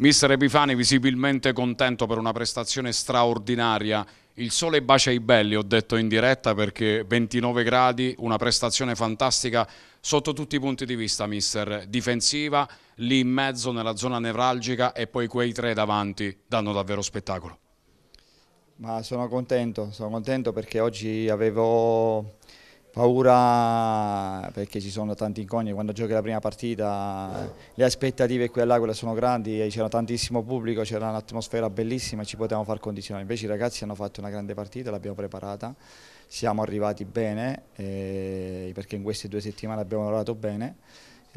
Mister Epifani visibilmente contento per una prestazione straordinaria. Il sole bacia i belli, ho detto in diretta, perché 29 gradi, una prestazione fantastica sotto tutti i punti di vista, mister. Difensiva, lì in mezzo nella zona nevralgica e poi quei tre davanti danno davvero spettacolo. Ma sono contento, sono contento perché oggi avevo paura perché ci sono tanti incogniti, quando giochi la prima partita le aspettative qui all'Aquila sono grandi, c'era tantissimo pubblico, c'era un'atmosfera bellissima e ci potevamo far condizionare, invece i ragazzi hanno fatto una grande partita, l'abbiamo preparata, siamo arrivati bene eh, perché in queste due settimane abbiamo lavorato bene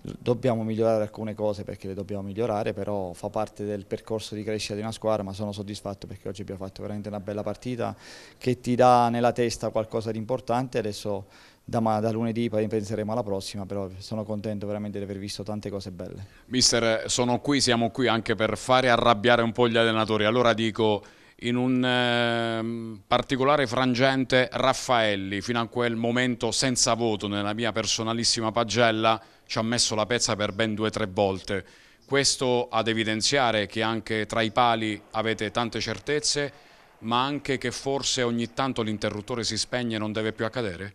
Dobbiamo migliorare alcune cose perché le dobbiamo migliorare, però fa parte del percorso di crescita di una squadra, ma sono soddisfatto perché oggi abbiamo fatto veramente una bella partita che ti dà nella testa qualcosa di importante, adesso da, da lunedì poi penseremo alla prossima, però sono contento veramente di aver visto tante cose belle. Mister, sono qui, siamo qui anche per fare arrabbiare un po' gli allenatori, allora dico in un eh, particolare frangente Raffaelli, fino a quel momento senza voto nella mia personalissima pagella, ci ha messo la pezza per ben due o tre volte. Questo ad evidenziare che anche tra i pali avete tante certezze, ma anche che forse ogni tanto l'interruttore si spegne e non deve più accadere?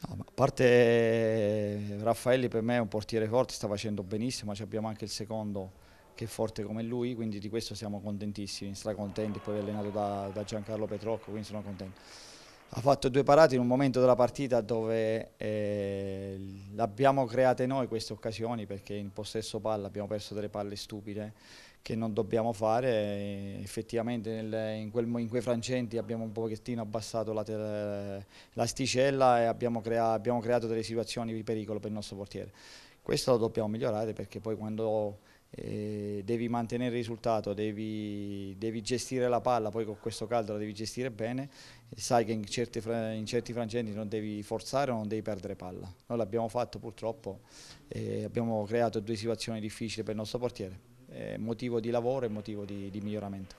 No, a parte eh, Raffaelli per me è un portiere forte, sta facendo benissimo, abbiamo anche il secondo che è forte come lui, quindi di questo siamo contentissimi, stracontenti, poi allenato da, da Giancarlo Petrocco, quindi sono contento. Ha fatto due parate in un momento della partita dove eh, l'abbiamo create noi queste occasioni perché in possesso palla abbiamo perso delle palle stupide che non dobbiamo fare, effettivamente nel, in, quel, in, quei frangenti abbiamo un pochettino abbassato l'asticella e abbiamo, crea, abbiamo creato delle situazioni di pericolo per il nostro portiere. Questo lo dobbiamo migliorare perché poi quando eh, devi mantenere il risultato, devi, devi, gestire la palla, poi con questo caldo la devi gestire bene, sai che in certi, in certi frangenti non devi forzare o non devi perdere palla. Noi l'abbiamo fatto purtroppo e abbiamo creato due situazioni difficili per il nostro portiere, è motivo di lavoro e motivo di, di miglioramento.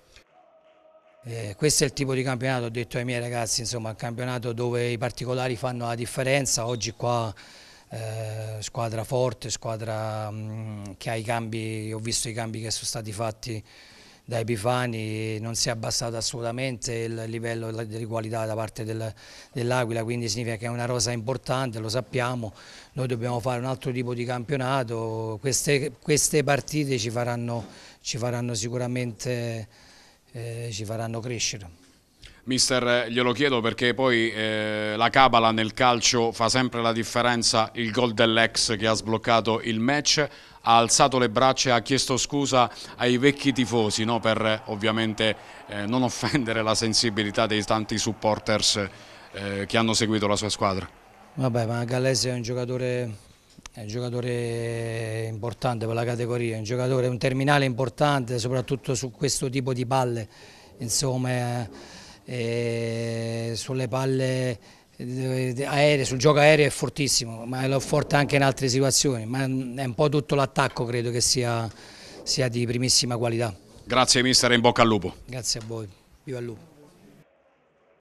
Eh, questo è il tipo di campionato, ho detto ai miei ragazzi, insomma, il campionato dove i particolari fanno la differenza, oggi qua eh, squadra forte, squadra mh, mm, che ha i cambi, ho visto i cambi che sono stati fatti da Epifani, non si è abbassato assolutamente il livello di qualità da parte del, dell'Aquila, quindi significa che è una rosa importante, lo sappiamo, noi dobbiamo fare un altro tipo di campionato, queste, queste partite ci faranno, ci faranno sicuramente eh, ci faranno crescere. Mister, glielo chiedo perché poi eh, la Cabala nel calcio fa sempre la differenza, il gol dell'ex che ha sbloccato il match, ha alzato le braccia e ha chiesto scusa ai vecchi tifosi no? per ovviamente eh, non offendere la sensibilità dei tanti supporters eh, che hanno seguito la sua squadra. Vabbè, ma Gallese è un giocatore, è un giocatore importante per la categoria, è un giocatore, un terminale importante soprattutto su questo tipo di palle, insomma sulle palle eh, aeree, sul gioco aereo è fortissimo, ma è forte anche in altre situazioni, ma è un po' tutto l'attacco credo che sia, sia di primissima qualità. Grazie mister, in bocca al lupo. Grazie a voi, viva il lupo.